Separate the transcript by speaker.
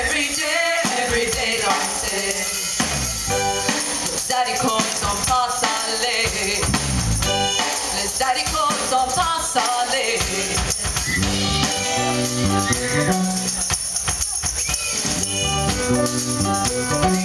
Speaker 1: Every day, every day, don't say. Daddy called. Música